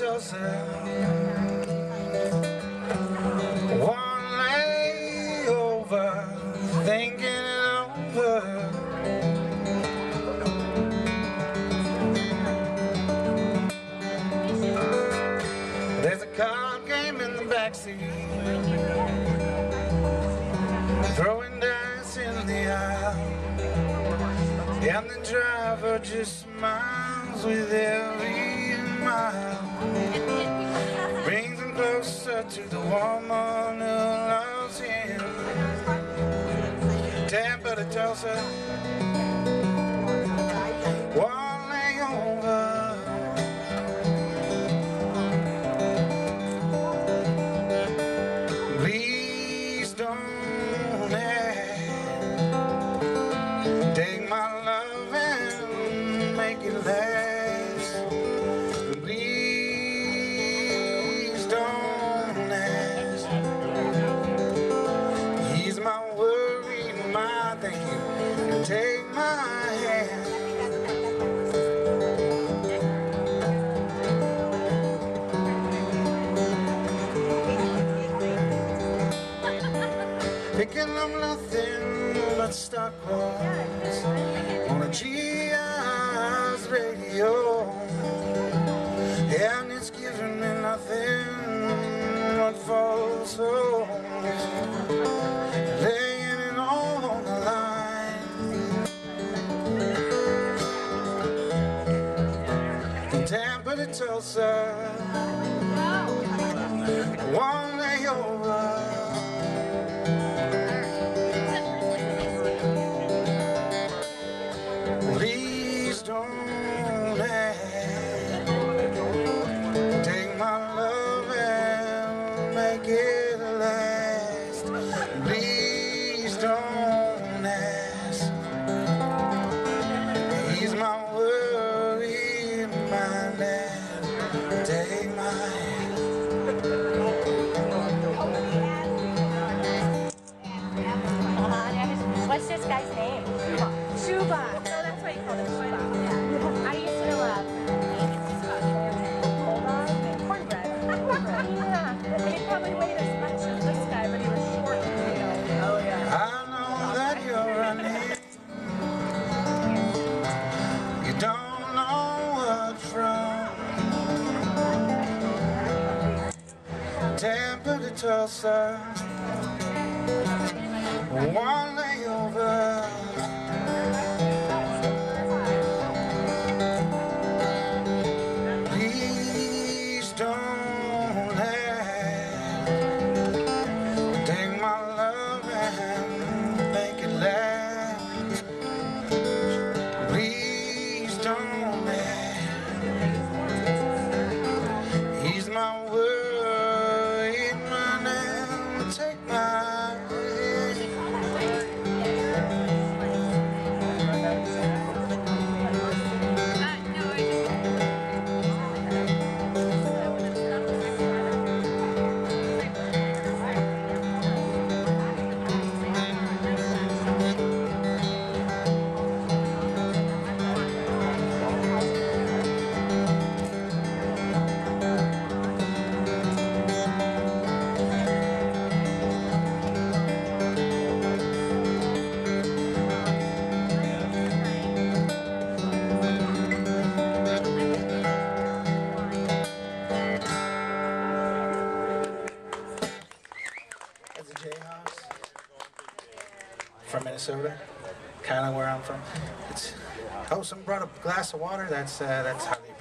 Tulsa. One layover, thinking it over. There's a card game in the backseat, throwing dice in the aisle, and the driver just smiles with every mile. Brings him closer to the woman who loves him. Tampa to Tulsa, one Picking up nothing but stock quotes on a GI's radio. And it's giving me nothing but false hopes. Laying it all on the line. Tampa to Tulsa, Please Tampa to Tulsa, one Jayhawks from Minnesota, kind of where I'm from. It's oh, someone brought a glass of water. That's uh, that's how they